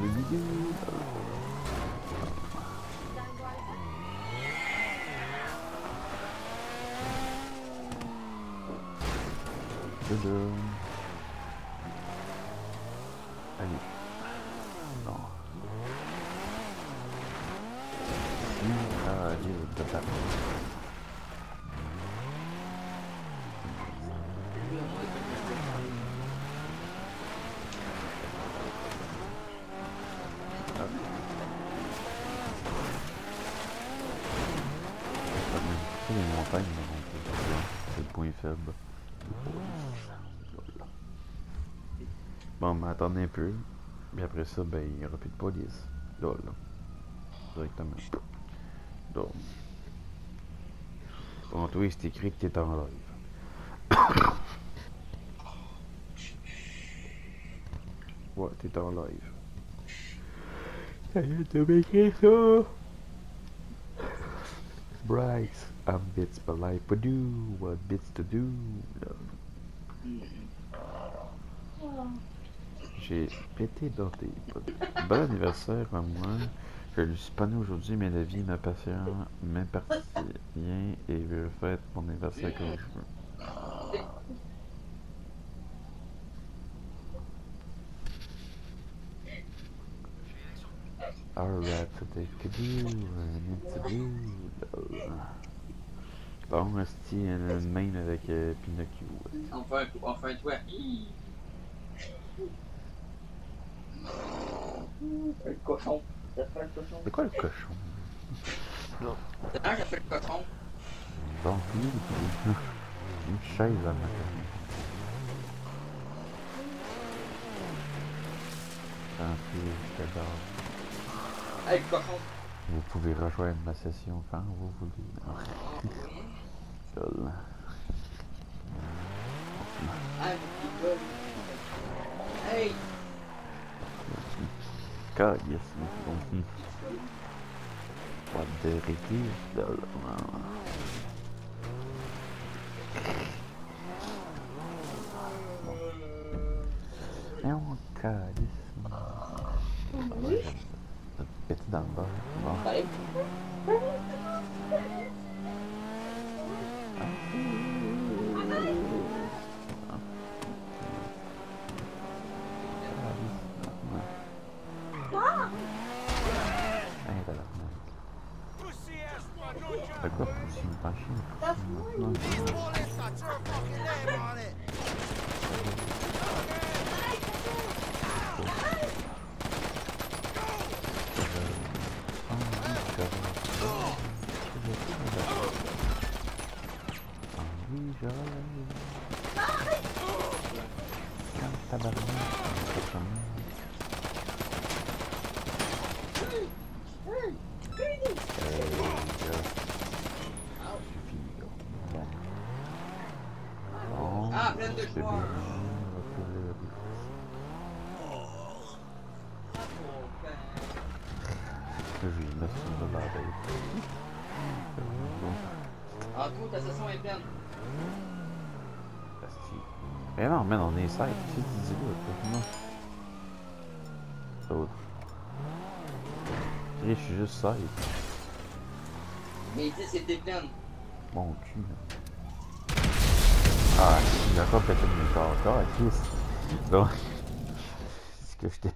jeux vidéo. Allez. Non. Ah, allez, tata. C'est donc, le point faible. Bon, mais attendez un peu. Puis après ça, ben, il n'y aura plus de police. Là. Directement. Là. Bon, toi, c'est écrit que t'es en live. ouais, t'es en live. Est, t'as m'écrit ça! Bits bits to do. J'ai pété dans tes Bon anniversaire à moi. Je ne suis pas né aujourd'hui, mais la vie m'appartient et je fête mon anniversaire comme je veux. Alright, today do, I need to do. Bon, une main avec euh, Pinocchio. On fait un, on fait un toit. Le cochon. C'est quoi le cochon? Non, ça fait le cochon. Bon. Une chaise à ma Tranquille, je t'adore. Vous pouvez rejoindre ma session quand vous voulez. Lol. Hey, mon petit gars. Hey, Calice, bon. What the on calice. Ça te pète dans le bas. Bon. Hey. Hey, tabarnak. Fait quoi, pousser une pas chier? Non, Oui, je Tabarnak, c'est session est pleine. Mais non, man, on est 7. Qu'est-ce que tu dis là? Non. Ça va. Ok, je suis juste 7. Mais 10 était pleine. Mon cul. man. Ah, j'ai encore pété mes corps. Ah, Chris. Donc, c'est ce que je t'ai.